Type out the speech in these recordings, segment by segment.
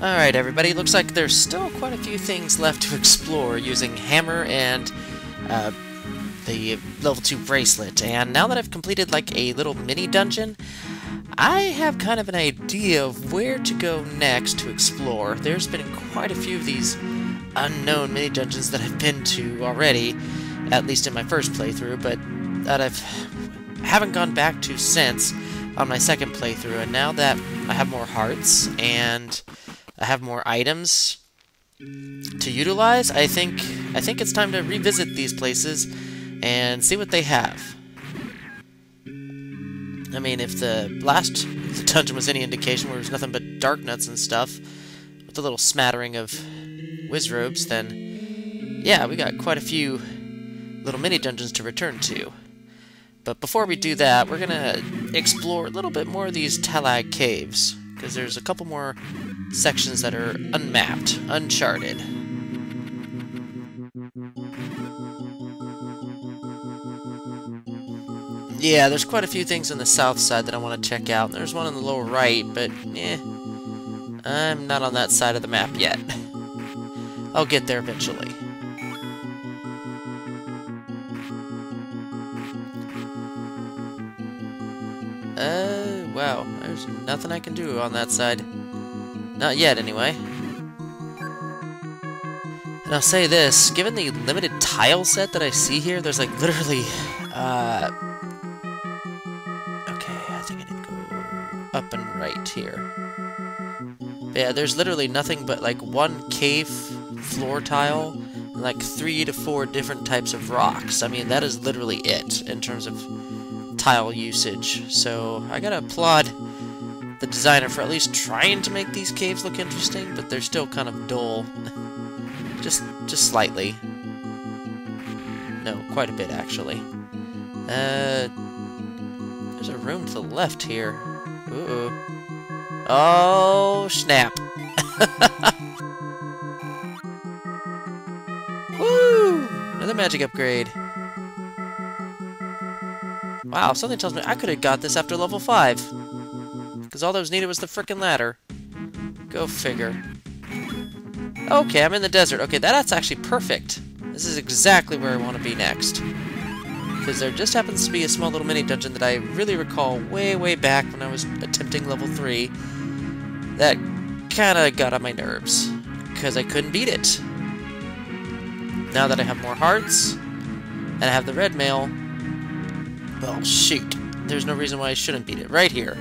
Alright everybody, looks like there's still quite a few things left to explore using Hammer and uh, the level 2 bracelet. And now that I've completed like a little mini dungeon, I have kind of an idea of where to go next to explore. There's been quite a few of these unknown mini dungeons that I've been to already, at least in my first playthrough, but that I've haven't gone back to since on my second playthrough. And now that I have more hearts and I have more items to utilize, I think I think it's time to revisit these places and see what they have. I mean, if the last dungeon was any indication where there's nothing but Darknuts and stuff, with a little smattering of Wizzrobes, then yeah, we got quite a few little mini dungeons to return to. But before we do that, we're gonna explore a little bit more of these Talag caves, because there's a couple more sections that are unmapped, uncharted. Yeah, there's quite a few things on the south side that I want to check out. There's one on the lower right, but eh, I'm not on that side of the map yet. I'll get there eventually. There's nothing I can do on that side. Not yet, anyway. And I'll say this, given the limited tile set that I see here, there's like literally, uh... Okay, I think I need to go up and right here. But yeah, there's literally nothing but like one cave floor tile and like three to four different types of rocks. I mean, that is literally it in terms of tile usage. So I gotta applaud the designer for at least trying to make these caves look interesting, but they're still kind of dull. just, just slightly. No, quite a bit, actually. Uh, there's a room to the left here. Ooh. Oh, snap. Woo! Another magic upgrade. Wow, something tells me I could have got this after level 5 because all that was needed was the frickin' ladder. Go figure. Okay, I'm in the desert. Okay, that's actually perfect. This is exactly where I want to be next. Because there just happens to be a small little mini dungeon that I really recall way, way back when I was attempting level 3 that kind of got on my nerves. Because I couldn't beat it. Now that I have more hearts, and I have the red mail, well, shoot. There's no reason why I shouldn't beat it. Right here.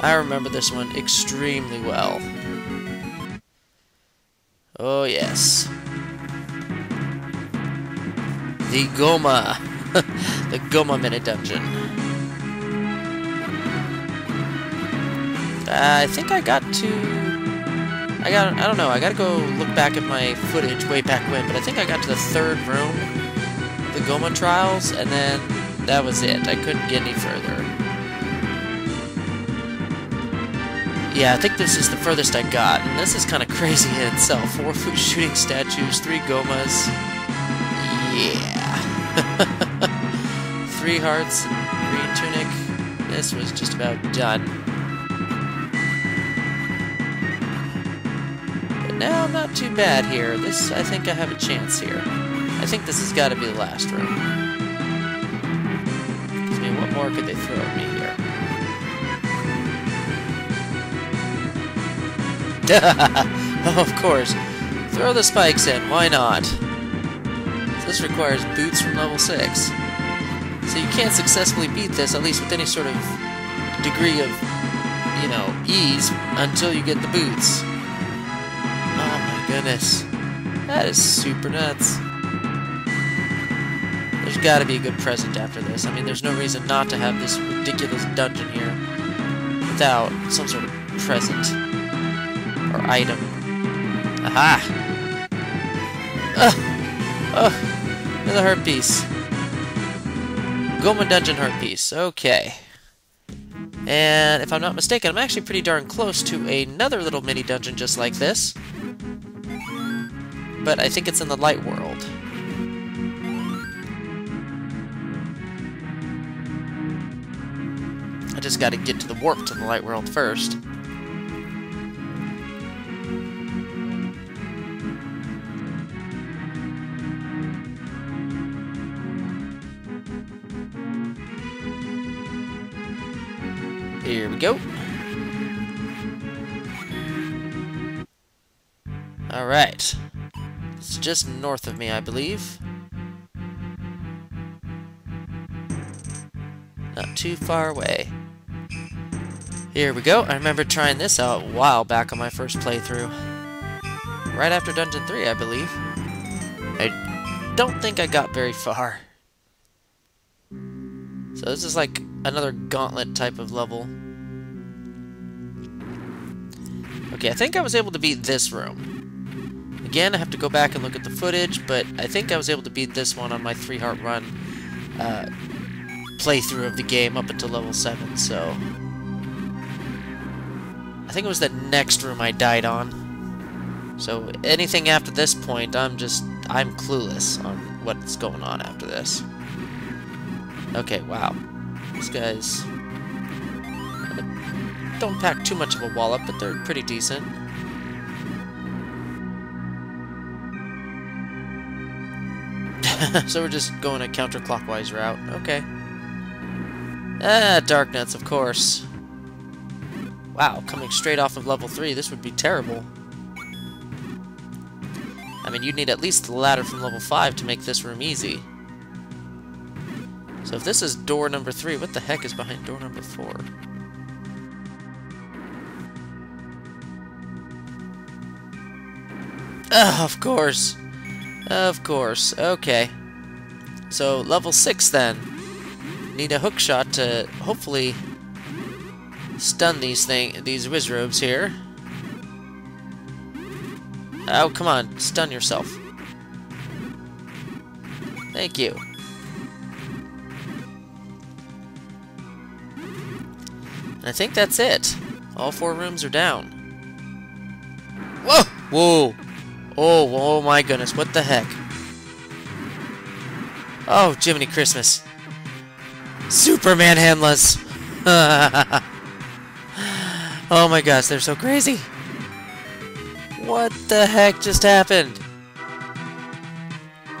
I remember this one extremely well. Oh, yes. The Gohma. the Gohma Mini Dungeon. I think I got to... I got, I don't know, I gotta go look back at my footage way back when, but I think I got to the third room, the Gohma Trials, and then that was it. I couldn't get any further. Yeah, I think this is the furthest I got, and this is kind of crazy in itself. Four foot shooting statues, three Gohmas. Yeah. three hearts, green tunic. This was just about done. But now, not too bad here. This, I think I have a chance here. I think this has got to be the last room. I mean, what more could they throw at me of course. Throw the spikes in, why not? This requires boots from level 6. So you can't successfully beat this, at least with any sort of degree of, you know, ease, until you get the boots. Oh my goodness. That is super nuts. There's gotta be a good present after this. I mean, there's no reason not to have this ridiculous dungeon here without some sort of present item. Aha! Ugh! Ugh! Another heart piece. Gohma Dungeon heart piece. Okay. And if I'm not mistaken, I'm actually pretty darn close to another little mini dungeon just like this. But I think it's in the light world. I just gotta get to the warp to the light world first. Alright. It's just north of me, I believe. Not too far away. Here we go. I remember trying this out a while back on my first playthrough. Right after Dungeon 3, I believe. I don't think I got very far. So this is like another gauntlet type of level. Okay, I think I was able to beat this room. Again, I have to go back and look at the footage, but I think I was able to beat this one on my three heart run uh, playthrough of the game up until level 7, so... I think it was the next room I died on. So anything after this point, I'm just... I'm clueless on what's going on after this. Okay, wow. These guys... Don't pack too much of a wallop, but they're pretty decent. so we're just going a counterclockwise route. Okay. Ah, Darknuts, of course. Wow, coming straight off of level 3, this would be terrible. I mean, you'd need at least the ladder from level 5 to make this room easy. So if this is door number 3, what the heck is behind door number 4? Ah, of course. Of course. Okay. So, level 6 then. Need a hook shot to hopefully stun these thing these Wizzrobes here. Oh, come on. Stun yourself. Thank you. I think that's it. All four rooms are down. Whoa! Whoa! Oh, oh my goodness, what the heck? Oh, Jiminy Christmas. Super Manhandlas! oh my gosh, they're so crazy! What the heck just happened?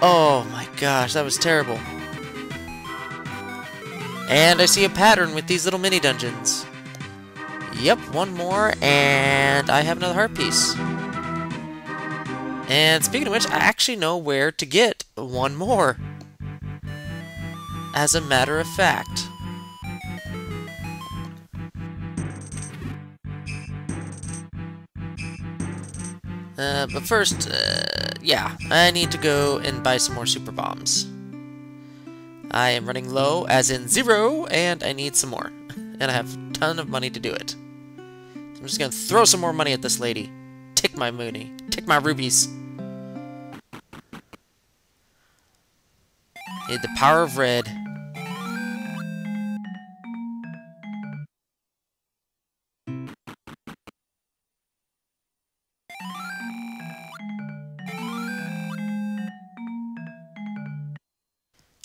Oh my gosh, that was terrible. And I see a pattern with these little mini dungeons. Yep, one more, and I have another heart piece. And speaking of which, I actually know where to get one more. As a matter of fact. Uh, but first, uh, yeah, I need to go and buy some more super bombs. I am running low, as in zero, and I need some more. And I have a ton of money to do it. I'm just gonna throw some more money at this lady. Tick my mooney. Tick my rubies. The power of red.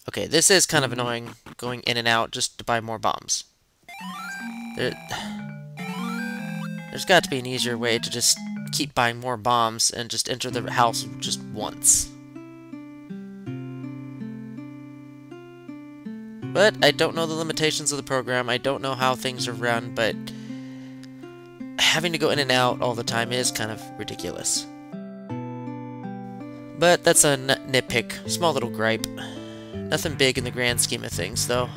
Okay, this is kind of annoying, going in and out just to buy more bombs. There, there's got to be an easier way to just keep buying more bombs and just enter the house just once. But I don't know the limitations of the program, I don't know how things are run, but having to go in and out all the time is kind of ridiculous. But that's a nitpick, small little gripe. Nothing big in the grand scheme of things, though.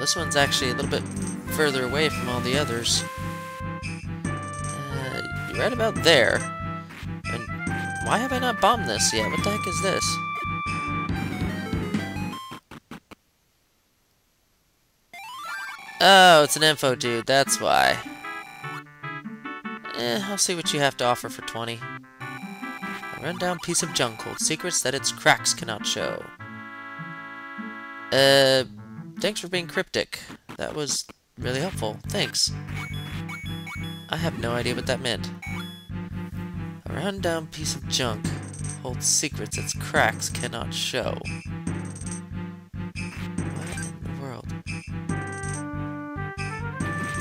This one's actually a little bit further away from all the others. Uh, right about there. And why have I not bombed this yet? What the heck is this? Oh, it's an info dude, that's why. Eh, I'll see what you have to offer for 20. A rundown piece of junk holds secrets that its cracks cannot show. Uh, Thanks for being cryptic. That was really helpful. Thanks. I have no idea what that meant. A rundown piece of junk holds secrets its cracks cannot show. What in the world?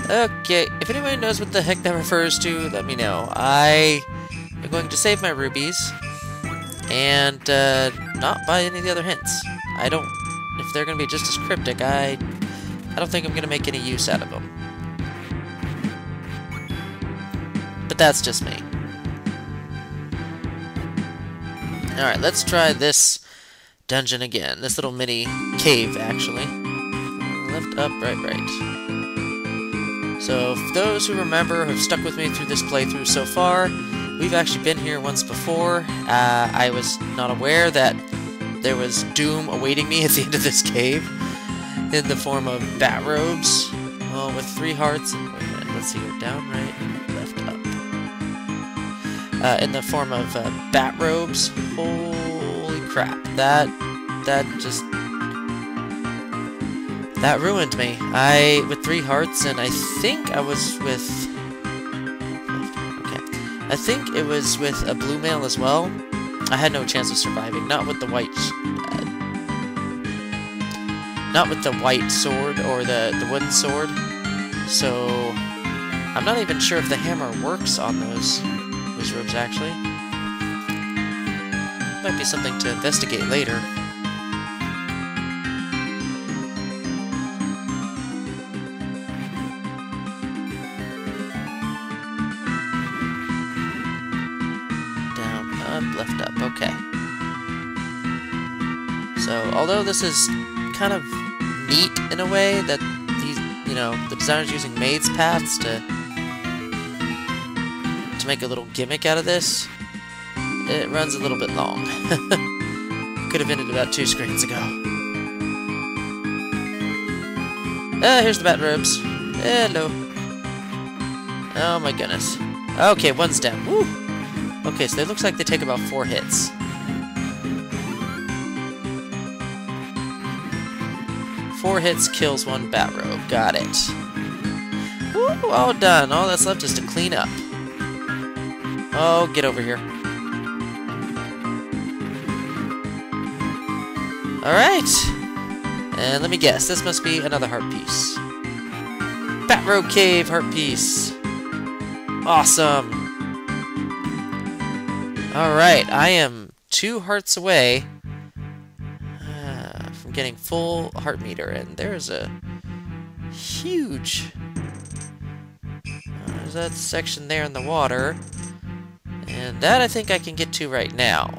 Okay, if anybody knows what the heck that refers to, let me know. I am going to save my rubies and uh, not buy any of the other hints. I don't... If they're going to be just as cryptic, I, I don't think I'm going to make any use out of them. But that's just me. Alright, let's try this dungeon again. This little mini cave, actually. Left, up, right, right. So, those who remember, have stuck with me through this playthrough so far, we've actually been here once before. Uh, I was not aware that there was doom awaiting me at the end of this cave in the form of bat robes. With three hearts. Wait a minute, let's see. Down, right, left, up uh, in the form of uh, bat robes. Holy crap! That that just that ruined me. I with three hearts, and I think I was with. Okay, I think it was with a blue mail as well. I had no chance of surviving. Not with the white. Uh, not with the white sword or the the wooden sword. So I'm not even sure if the hammer works on those those robes, actually. Might be something to investigate later. Although this is kind of neat in a way that these, you know, the designer's using maze paths to to make a little gimmick out of this, it runs a little bit long. Could have ended about two screens ago. Ah, here's the bat robes. Hello. Oh my goodness. Okay, one's down. Woo! Okay, so it looks like they take about four hits. Four hits kills one bat robe. Got it. Woo! All done. All that's left is to clean up. Oh, get over here. Alright. And let me guess, this must be another heart piece. Bat Robe Cave heart piece. Awesome. Alright, I am two hearts away getting full heart meter, and there's a huge... Uh, there's that section there in the water. And that I think I can get to right now.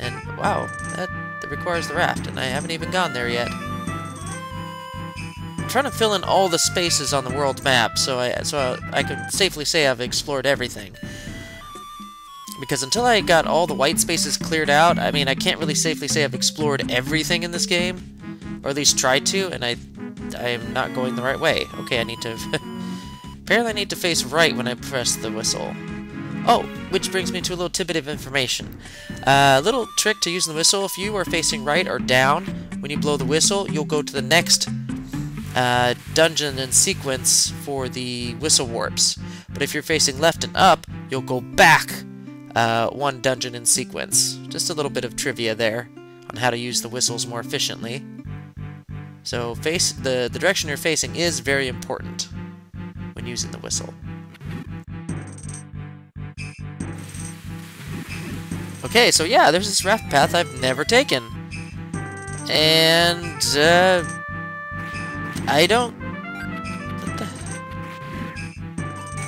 And wow, that, requires the raft, and I haven't even gone there yet. I'm trying to fill in all the spaces on the world map, so I so I can safely say I've explored everything. Because until I got all the white spaces cleared out, I mean, I can't really safely say I've explored everything in this game. Or at least tried to, and I, I am not going the right way. Okay, I need to... Apparently I need to face right when I press the whistle. Oh, which brings me to a little tidbit of information. A uh, little trick to using the whistle, if you are facing right or down, when you blow the whistle, you'll go to the next uh, dungeon and sequence for the whistle warps. But if you're facing left and up, you'll go back uh, one dungeon in sequence. Just a little bit of trivia there on how to use the whistles more efficiently. So face the, the direction you're facing is very important when using the whistle. Okay, so yeah, there's this raft path I've never taken. And, uh... I don't...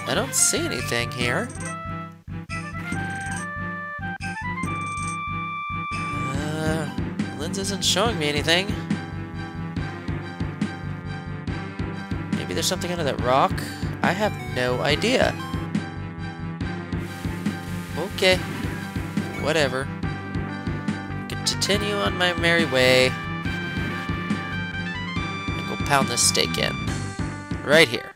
I don't see anything here. Isn't showing me anything. Maybe there's something under that rock? I have no idea. Okay whatever. Continue on my merry way. And go pound this stake in. Right here.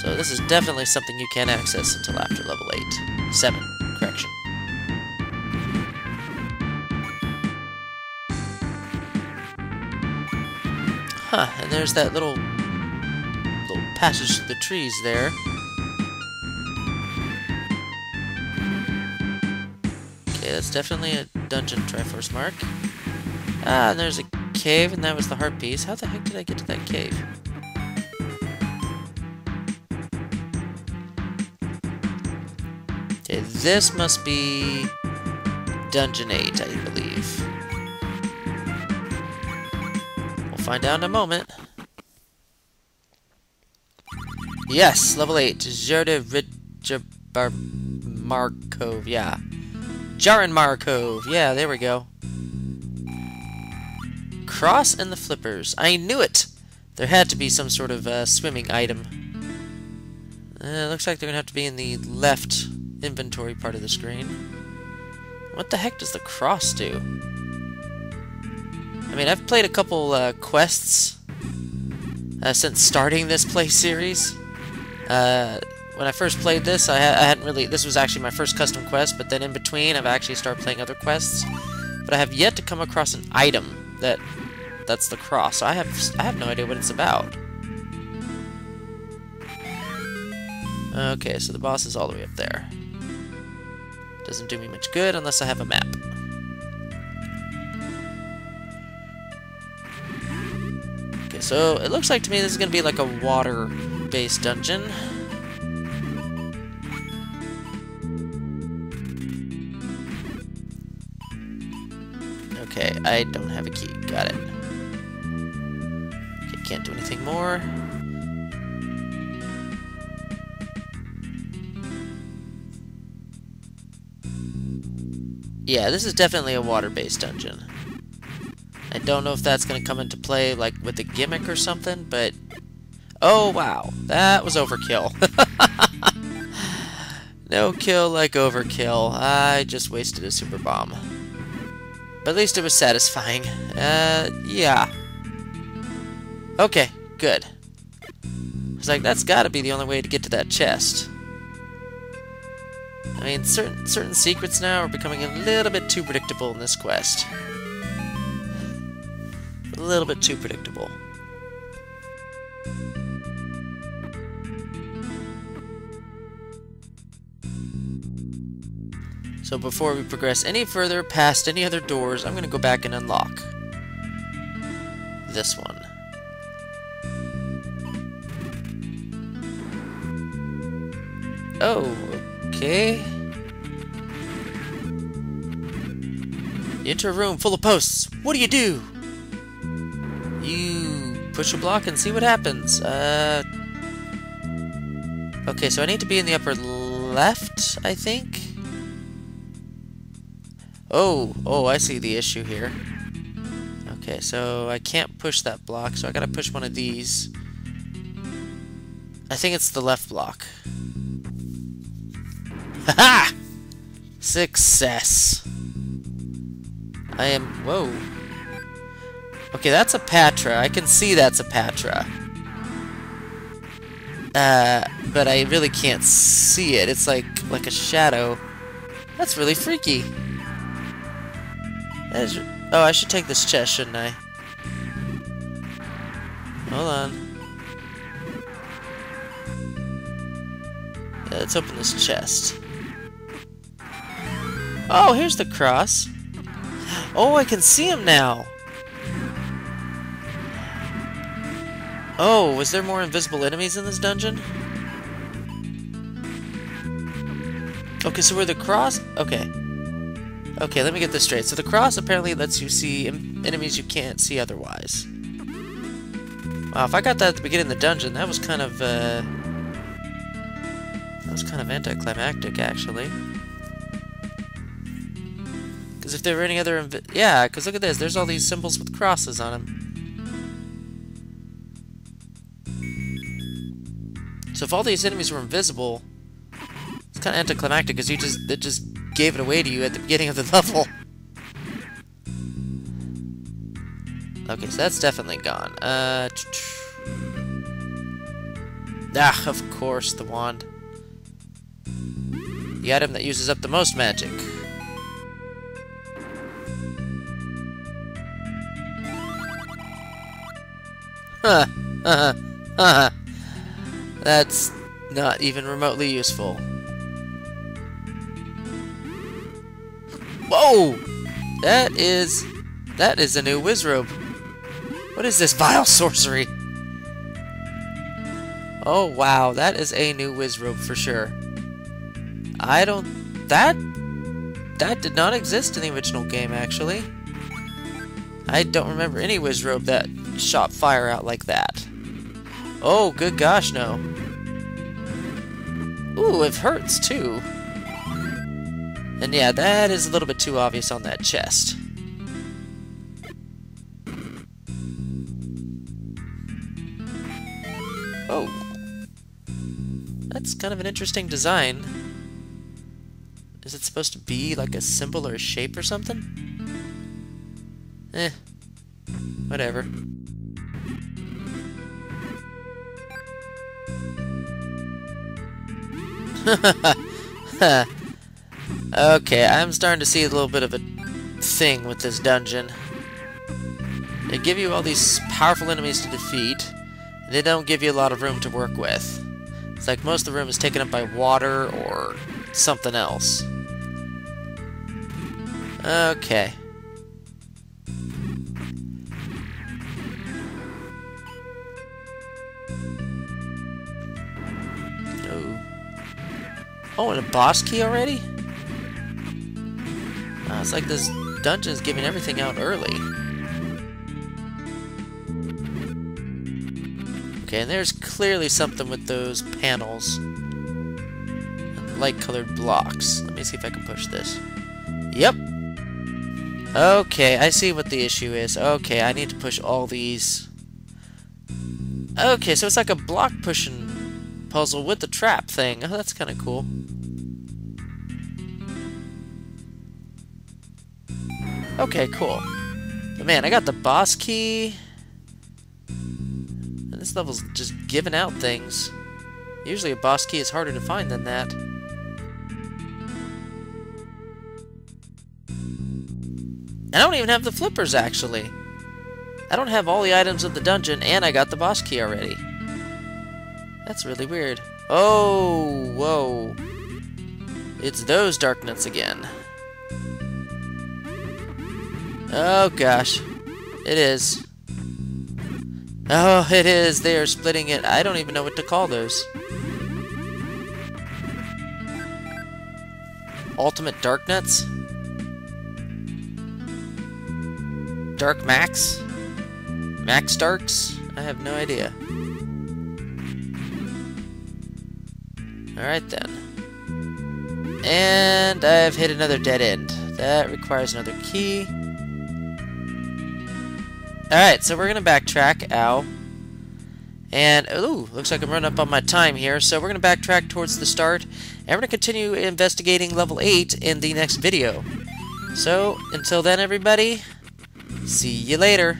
So this is definitely something you can't access until after level 8. 7, correction. Huh, and there's that little little passage through the trees there. Okay, that's definitely a dungeon Triforce mark. Ah, and there's a cave, and that was the heart piece. How the heck did I get to that cave? Okay, this must be Dungeon 8, I believe. Find out in a moment. Yes, level 8. Jarda Ridjabar Markov, yeah. Jarin Markov, yeah, there we go. Cross and the flippers. I knew it! There had to be some sort of uh, swimming item. Uh, looks like they're gonna have to be in the left inventory part of the screen. What the heck does the cross do? I mean, I've played a couple uh, quests uh, since starting this play series. Uh, when I first played this, I, ha I, hadn't really... This was actually my first custom quest, but then in between, I've actually started playing other quests. But I have yet to come across an item that... That's the cross. So I have I have no idea what it's about. Okay, so the boss is all the way up there. Doesn't do me much good unless I have a map. So it looks like to me this is going to be like a water-based dungeon. Okay, I don't have a key. Got it. Okay, can't do anything more. Yeah, this is definitely a water-based dungeon. I don't know if that's going to come into play, like, with a gimmick or something, but... Oh, wow. That was overkill. no kill like overkill. I just wasted a super bomb. But at least it was satisfying. Uh, yeah. Okay, good. I was like, that's gotta be the only way to get to that chest. I mean, certain certain secrets now are becoming a little bit too predictable in this quest. A little bit too predictable. So before we progress any further past any other doors, I'm going to go back and unlock this one. Oh, okay. You enter a room full of posts. What do you do? Push a block and see what happens. Uh, okay, so I need to be in the upper left, I think? Oh, oh, I see the issue here. Okay, so I can't push that block, so I gotta push one of these. I think it's the left block. Haha! Success! I am... whoa. Okay, that's a Patra. I can see that's a Patra. Uh, but I really can't see it. It's like, like a shadow. That's really freaky. Is, oh, I should take this chest, shouldn't I? Hold on. Yeah, let's open this chest. Oh, here's the cross. Oh, I can see him now! Oh, was there more invisible enemies in this dungeon? Okay, so where the cross... Okay. Okay, let me get this straight. So the cross apparently lets you see enemies you can't see otherwise. Wow, if I got that at the beginning of the dungeon, that was kind of, uh... That was kind of anticlimactic, actually. Because if there were any other... Yeah, because look at this. There's all these symbols with crosses on them. If all these enemies were invisible, it's kind of anticlimactic because you just it just gave it away to you at the beginning of the level. Okay, so that's definitely gone. Uh, ah, of course, the wand. The item that uses up the most magic. Huh. Uh, uh, that's not even remotely useful. Whoa! That is... That is a new Wizzrobe. What is this vile sorcery? Oh wow, that is a new Wizzrobe for sure. I don't... That... That did not exist in the original game, actually. I don't remember any Wizzrobe that shot fire out like that. Oh, good gosh, no. Ooh, it hurts, too. And yeah, that is a little bit too obvious on that chest. Oh. That's kind of an interesting design. Is it supposed to be like a symbol or a shape or something? Eh. Whatever. okay, I'm starting to see a little bit of a thing with this dungeon. They give you all these powerful enemies to defeat, and they don't give you a lot of room to work with. It's like most of the room is taken up by water or something else. Okay. Oh, and a boss key already? Oh, it's like this dungeon is giving everything out early. Okay, and there's clearly something with those panels. Light-colored blocks. Let me see if I can push this. Yep. Okay, I see what the issue is. Okay, I need to push all these. Okay, so it's like a block pushing puzzle with the trap thing. Oh, that's kind of cool. Okay, cool. But man, I got the boss key. And this level's just giving out things. Usually a boss key is harder to find than that. I don't even have the flippers, actually. I don't have all the items of the dungeon, and I got the boss key already. That's really weird. Oh, whoa. It's those Darknuts again. Oh gosh. It is. Oh, it is. They are splitting it. I don't even know what to call those. Ultimate Darknuts? Dark Max? Max Darks? I have no idea. Alright then. And I've hit another dead end. That requires another key. Alright, so we're going to backtrack. Ow. And, ooh, looks like I'm running up on my time here. So we're going to backtrack towards the start. And we're going to continue investigating level 8 in the next video. So, until then, everybody, see you later.